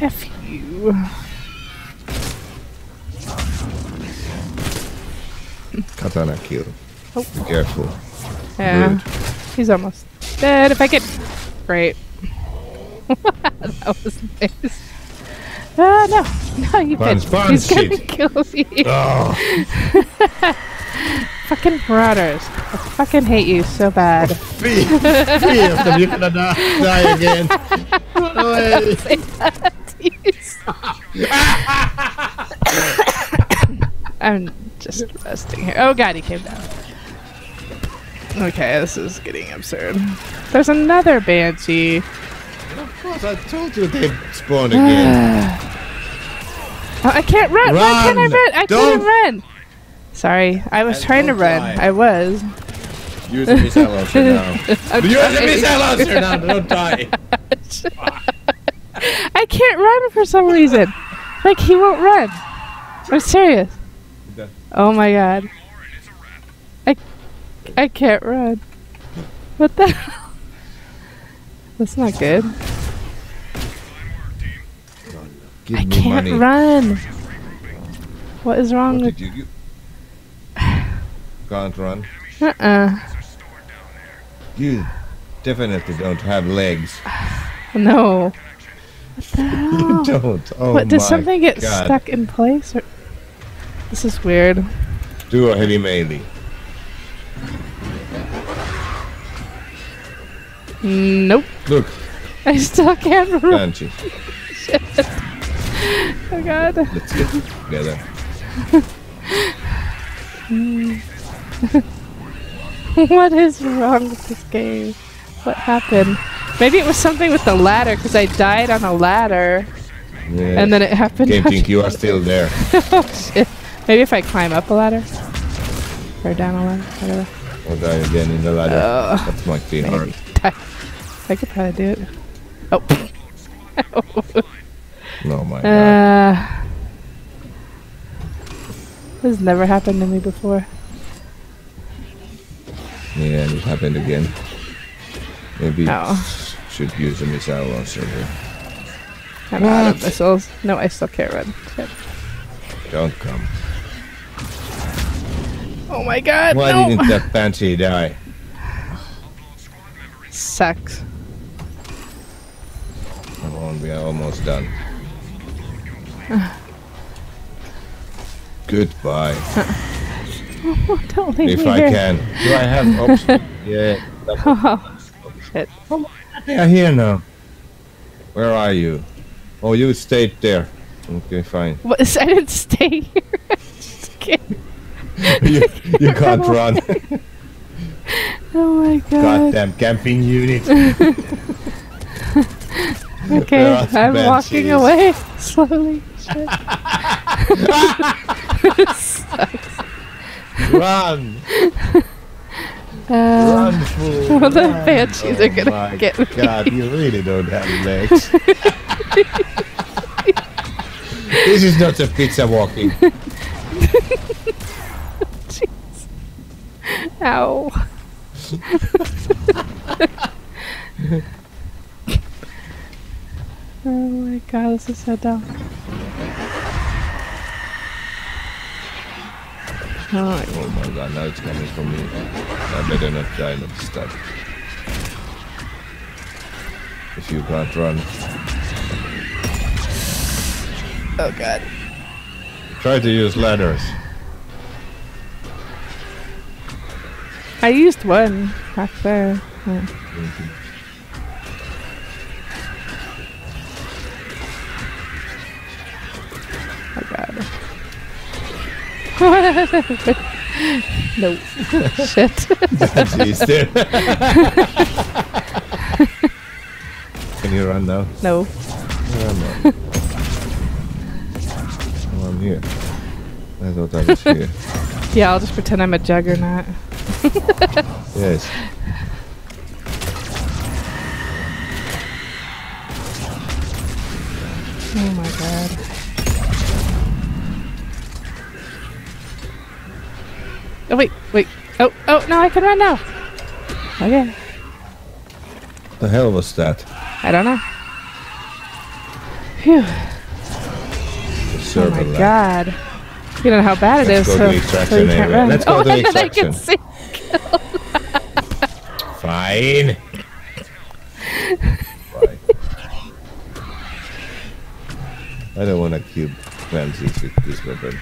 F you. Katana kill. Oh. Be careful. Yeah. Rude. He's almost dead. If I could. Great. that was nice. Ah, no. No, you Punch, bitch. punch He's gonna kill me. Oh, fucking marauders. I fucking hate you so bad. three, three of them. You're gonna die, die again. Run away. I'm just resting here. Oh god, he came down. Okay, this is getting absurd. There's another banshee. Of course, I told you they spawned again. Oh, I can't run. Why can't I Run! run? I Don't- can't run. Sorry, I was And trying to run. die. I was. Use a missile launcher now. Use a missile launcher now. Don't die. I can't run for some reason. Like he won't run. I'm serious. Oh my god. I I can't run. What the hell? That's not good. Give I can't money. run. What is wrong What with you? Can't run. uh-uh. You definitely don't have legs. No. What the hell? You don't. Oh what does something get God. stuck in place or This is weird. Do a heavy melee. Nope. Look, I still can't run. Banshee. Oh god. Let's get together. What is wrong with this game? What happened? Maybe it was something with the ladder because I died on a ladder Yeah. and then it happened. Game think you are still there. oh shit. Maybe if I climb up a ladder or down a ladder, whatever. Or die again in the ladder. Uh, that might be hard. I could probably do it. Oh. Oh my god. uh, this has never happened to me before. Yeah, it happened again. Maybe Oh. Should use a missile launcher here. I'm out of missiles. No, I still can't run. Shit. Don't come. Oh my god, Why no! didn't that fancy die? Sucks. Come on, we are almost done. Goodbye. Don't leave if me I here. can. Do I have options? yeah. Oh, shit. They are here now. Where are you? Oh, you stayed there. Okay, fine. What, I didn't stay here. Just you, you can't run. Oh, oh my god. Goddamn camping unit. Okay, I'm walking away slowly. Shit. Run! Uh, Run, fool! well, the run. banshees oh are gonna my get me. God, you really don't have legs. this is not a pizza walking. Jeez. ow. oh my god, this is so dumb. Oh, Oh my god, now it's coming for me. I better not die, not stuck. If you can't run, oh god. try to use ladders. I used one back there. Yeah. Oh no. Shit. Jeez, there. Can you run now? no. Run now. Oh, I'm here. I thought I was here. Yeah, I'll just pretend I'm a juggernaut. Yes. Oh my god. Oh wait, wait. Oh, oh, no, I can run now. Okay. What the hell was that? I don't know. Phew. Oh my god. You don't know how bad it Let's is. go to so, so you can't run. Let's go oh, to and then I can see. Fine. Fine. I don't want to kill Ramses with this weapon.